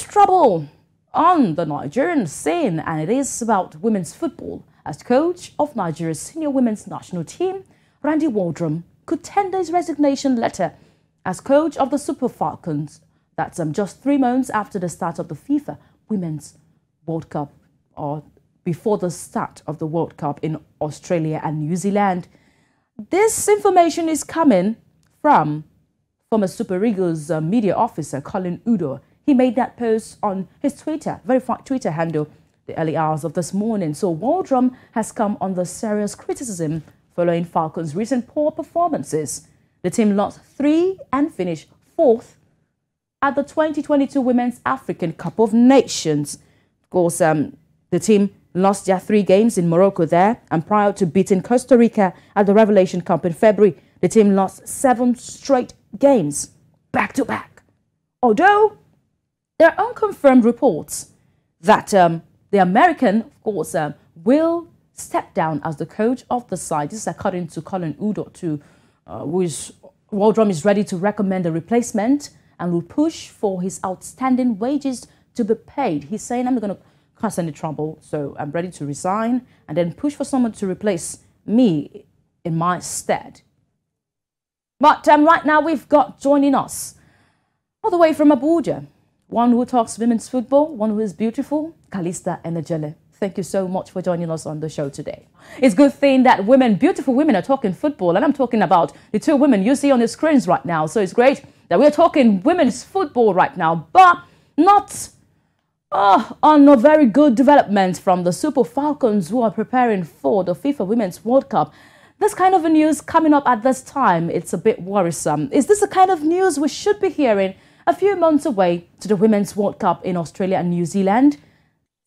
trouble on the Nigerian scene, and it is about women's football. As coach of Nigeria's senior women's national team, Randy Waldrum could tender his resignation letter as coach of the Super Falcons. That's um, just three months after the start of the FIFA Women's World Cup, or before the start of the World Cup in Australia and New Zealand. This information is coming from former Super Eagles uh, media officer Colin Udoh. He made that post on his Twitter, verified Twitter handle, the early hours of this morning. So Waldrum has come under serious criticism following Falcons' recent poor performances. The team lost three and finished fourth at the 2022 Women's African Cup of Nations. Of course, um, the team lost their three games in Morocco there, and prior to beating Costa Rica at the Revelation Cup in February, the team lost seven straight games back to back. Although there are unconfirmed reports that um, the American, of course, um, will step down as the coach of the side. This is according to Colin Udoh, to, uh, who is Waldrum is ready to recommend a replacement and will push for his outstanding wages to be paid. He's saying, I'm not going to cause any trouble, so I'm ready to resign and then push for someone to replace me in my stead. But um, right now we've got joining us all the way from Abuja, one who talks women's football, one who is beautiful, Calista Enejele. Thank you so much for joining us on the show today. It's a good thing that women, beautiful women, are talking football, and I'm talking about the two women you see on the screens right now. So it's great that we're talking women's football right now, but not oh, on a very good development from the Super Falcons who are preparing for the FIFA Women's World Cup. This kind of news coming up at this time, it's a bit worrisome. Is this the kind of news we should be hearing a few months away to the Women's World Cup in Australia and New Zealand?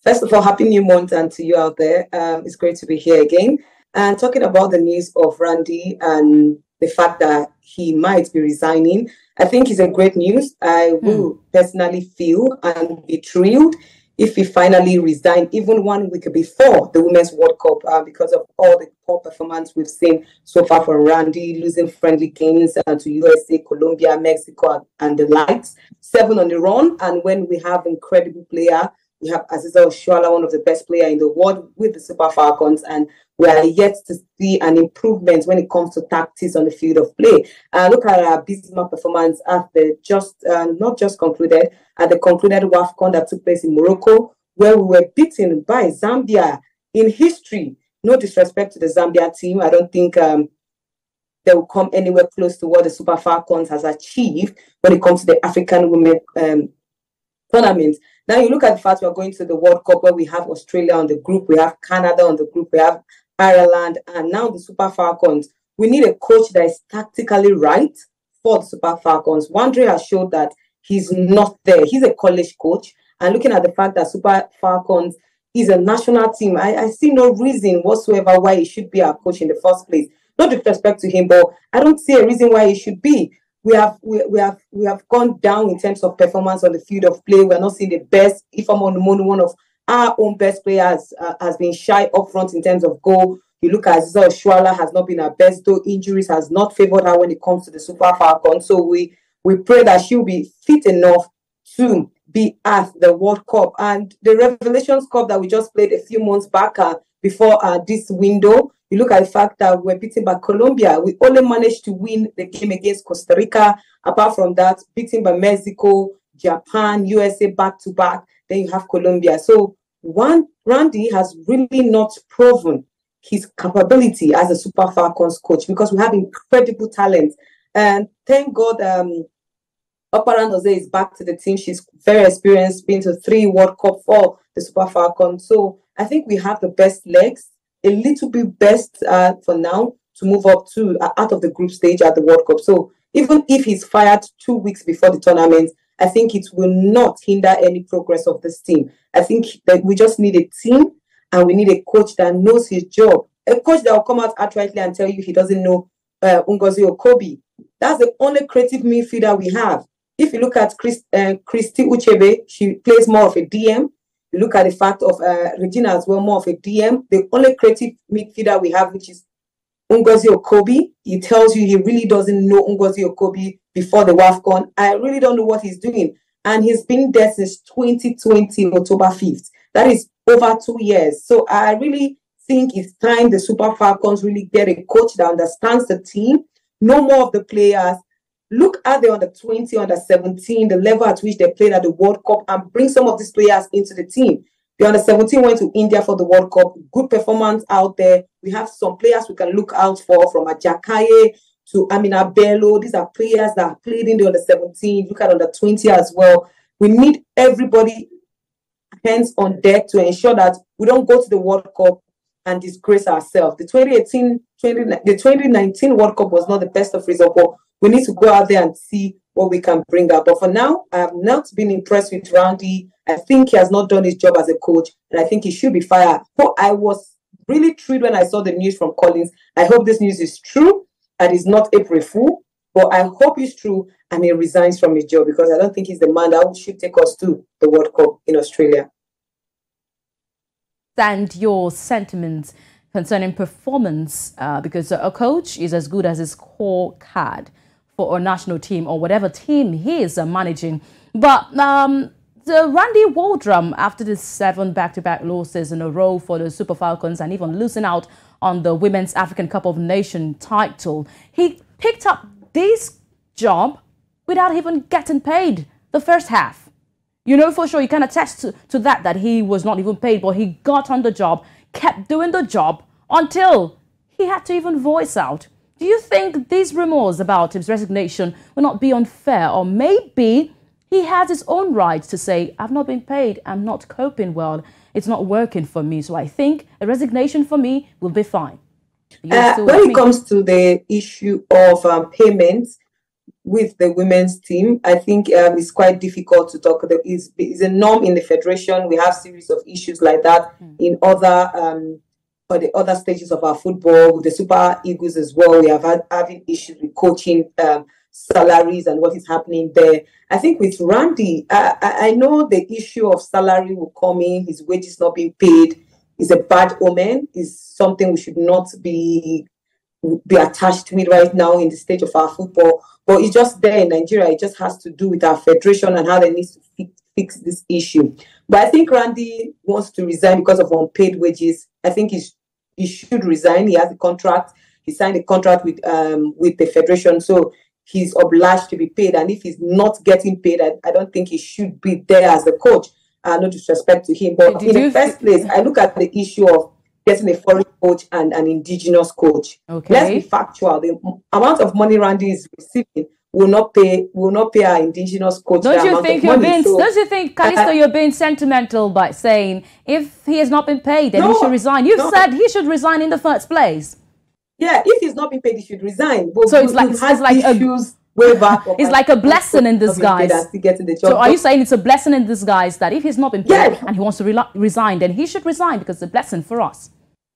First of all, happy new month and to you out there. Um, it's great to be here again. And talking about the news of Randy and the fact that he might be resigning, I think is a great news. I mm. will personally feel and be thrilled if he finally resigned, even one week before the Women's World Cup, uh, because of all the poor performance we've seen so far from Randy, losing friendly games uh, to USA, Colombia, Mexico, and the likes. Seven on the run, and when we have incredible player we have Aziza Oshoala, one of the best players in the world with the Super Falcons, and we are yet to see an improvement when it comes to tactics on the field of play. Uh, look at our Bismarck performance at the just uh, not just concluded at the concluded WAFCON that took place in Morocco, where we were beaten by Zambia in history. No disrespect to the Zambia team, I don't think um, they will come anywhere close to what the Super Falcons has achieved when it comes to the African Women um, tournament. Now you look at the fact we're going to the World Cup where we have Australia on the group, we have Canada on the group, we have Ireland, and now the Super Falcons. We need a coach that is tactically right for the Super Falcons. Wandre has showed that he's not there. He's a college coach. And looking at the fact that Super Falcons is a national team, I, I see no reason whatsoever why he should be our coach in the first place. Not with respect to him, but I don't see a reason why he should be we have we, we have we have gone down in terms of performance on the field of play. We're not seeing the best. Ifeoma Onumonu, one of our own best players uh, has been shy up front in terms of goal. You look at Ziza Oshoala has not been our best, though injuries has not favored her when it comes to the Super Falcon. So we we pray that she'll be fit enough to be at the World Cup and the Revelations Cup that we just played a few months back uh, before uh, this window. You look at the fact that we're beaten by Colombia. We only managed to win the game against Costa Rica. Apart from that, beaten by Mexico, Japan, USA back to back. Then you have Colombia. So one Randy has really not proven his capability as a Super Falcons coach because we have incredible talent. And thank God, um, Oparanozie is back to the team. She's very experienced, been to three World Cup for the Super Falcons. So I think we have the best legs a little bit best uh, for now to move up to uh, out of the group stage at the World Cup. So even if he's fired two weeks before the tournament, I think it will not hinder any progress of this team. I think that we just need a team and we need a coach that knows his job. A coach that will come out outrightly and tell you he doesn't know uh, Ngozi Okobi. That's the only creative midfielder we have. If you look at Chris, uh, Christy Ucheibe, she plays more of a DM. You look at the fact of uh, Regina as well, more of a DM. The only creative midfielder we have, which is Ngozi Okobi, he tells you he really doesn't know Ngozi Okobi before the WAFCON. I really don't know what he's doing. and he's been there since 2020, October 5th. That is over two years. So I really think it's time the Super Falcons really get a coach that understands the team, know more of the players, look at the under 20, under 17, the level at which they played at the World Cup, and bring some of these players into the team. The under 17 went to India for the World Cup. Good performance out there. We have some players we can look out for from Ajakaye to Amina Bello. These are players that played in the under 17. Look at under 20 as well. We need everybody hands on deck to ensure that we don't go to the World Cup and disgrace ourselves. The 2018, 20, the 2019 World Cup was not the best of results, but we need to go out there and see what we can bring up. But for now, I have not been impressed with Randy. I think he has not done his job as a coach, and I think he should be fired. But I was really thrilled when I saw the news from Collins. I hope this news is true and is not April Fool. But I hope it's true and he resigns from his job because I don't think he's the man that should take us to the World Cup in Australia. And your sentiments concerning performance, uh, because a coach is as good as his core card for a national team or whatever team he is uh, managing. But um, the Randy Waldrum, after the seven back-to-back -back losses in a row for the Super Falcons and even losing out on the Women's African Cup of Nations title, he picked up this job without even getting paid the first half. You know for sure, you can attest to, to that, that he was not even paid, but he got on the job, kept doing the job until he had to even voice out do you think these rumors about his resignation will not be unfair? Or maybe he has his own right to say, I've not been paid, I'm not coping well, it's not working for me. So I think a resignation for me will be fine. Uh, when it comes to the issue of um, payments with the women's team, I think um, it's quite difficult to talk. It's, it's a norm in the federation. We have series of issues like that mm. in other um, for the other stages of our football, the Super Eagles as well. We have had having issues with coaching um, salaries and what is happening there. I think with Randy, I, I know the issue of salary will come in, his wages not being paid is a bad omen, is something we should not be be attached with right now in the stage of our football. But it's just there in Nigeria. It just has to do with our federation and how they need to fix, fix this issue. But I think Randy wants to resign because of unpaid wages. I think he's, he should resign. He has a contract. He signed a contract with um with the federation, so he's obliged to be paid. And if he's not getting paid, I, I don't think he should be there as the coach. Uh, no disrespect to him, but Did in the first place, I look at the issue of getting a foreign coach and an indigenous coach. Okay. Let's be factual. The amount of money Randy is receiving will not pay will not pay our indigenous coach. Don't you think you're money. being so, don't you think Calista uh, you're being sentimental by saying if he has not been paid then no, he should resign? You've no. said he should resign in the first place. Yeah, if he's not been paid, he should resign. But so it's like it's like issues a, way back. it's like a blessing in disguise. So are you saying it's a blessing in disguise that if he's not been paid yeah. and he wants to re resign, then he should resign because it's a blessing for us?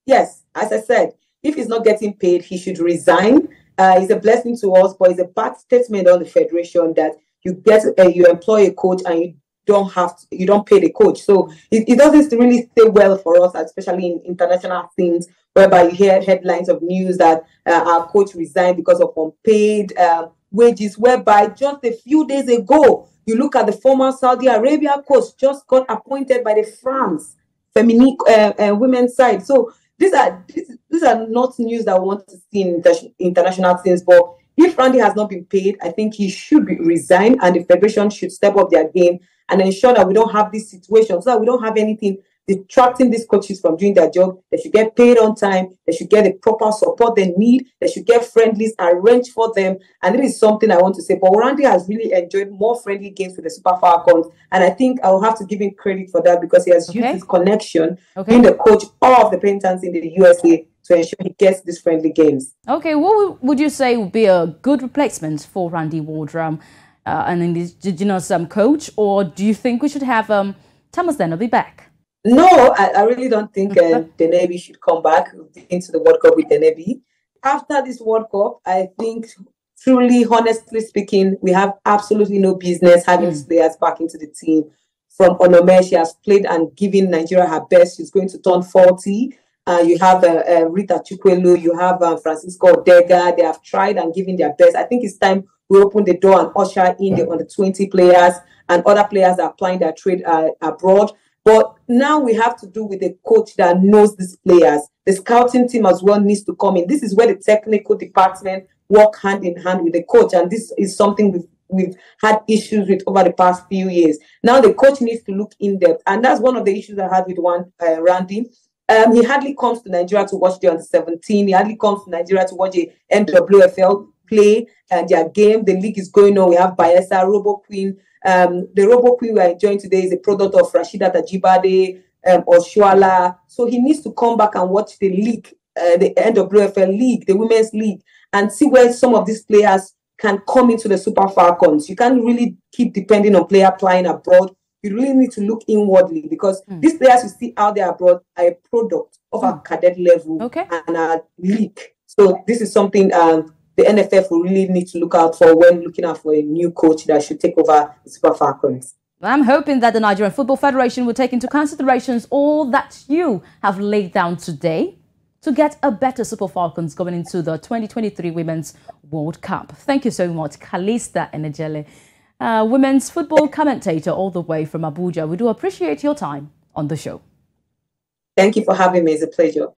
Yes, as I said, if he's not getting paid, he should resign uh, it's a blessing to us, but it's a bad statement on the federation that you get uh, you employ a coach and you don't have to, you don't pay the coach. So it, it doesn't really stay well for us, especially in international things, whereby you hear headlines of news that uh, our coach resigned because of unpaid uh, wages. Whereby just a few days ago, you look at the former Saudi Arabia coach just got appointed by the France feminine uh, uh, women's side. So these are these, these are not news that we want to see in inter- international things. But if Randy has not been paid, I think he should be resigned, and the federation should step up their game and ensure that we don't have this situation, so that we don't have anything detracting these coaches from doing their job. They should get paid on time. They should get the proper support they need. They should get friendlies arranged for them. And it is something I want to say. But Randy has really enjoyed more friendly games with the Super Falcons. And I think I will have to give him credit for that because he has okay. used his connection okay. being the coach of the Penguins in the USA to ensure he gets these friendly games. Okay, what would you say would be a good replacement for Randy Waldrum, uh, an indigenous um, coach, or do you think we should have um, Thomas Dennerby be back? No, I, I really don't think uh, Dennerby should come back into the World Cup with Dennerby. After this World Cup, I think, truly, honestly speaking, we have absolutely no business having mm. players back into the team. From Onome, she has played and given Nigeria her best. She's going to turn 40. Uh, you have uh, uh, Rita Chikwelu, you have uh, Francisca Ordega. They have tried and given their best. I think it's time we open the door and usher in the under 20 players and other players are applying their trade uh, abroad. But now we have to do with a coach that knows these players. The scouting team as well needs to come in. This is where the technical department work hand in hand with the coach, and this is something we've we've had issues with over the past few years. Now the coach needs to look in depth, and that's one of the issues I had with one uh, Randy. Um, he hardly comes to Nigeria to watch the under 17. He hardly comes to Nigeria to watch the NWFL play and their game. The league is going on. We have Bayelsa, Robo Queen. Um, the Robo Queen we are enjoying today is a product of Rasheedat Ajibade, um, or Shuala. So he needs to come back and watch the league, uh, the NWFL league, the women's league, and see where some of these players can come into the Super Falcons. You can't really keep depending on player playing abroad. You really need to look inwardly because mm. these players you see out there abroad are a product of mm. our cadet level okay. and our league. So this is something um, the NFF will really need to look out for when looking out for a new coach that should take over the Super Falcons. I'm hoping that the Nigerian Football Federation will take into considerations all that you have laid down today to get a better Super Falcons going into the 2023 Women's World Cup. Thank you so much, Calista Enejele, uh, women's football commentator all the way from Abuja. We do appreciate your time on the show. Thank you for having me. It's a pleasure.